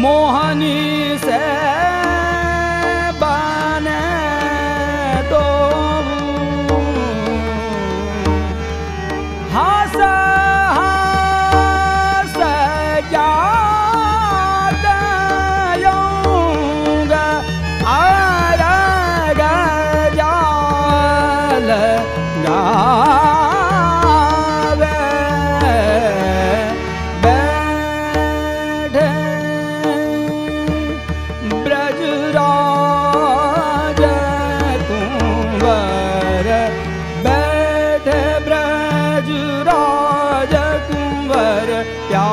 मोहनी से बने दो तो हस हस याद यूँगा अरग जा राजुर प्या